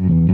Mm-hmm.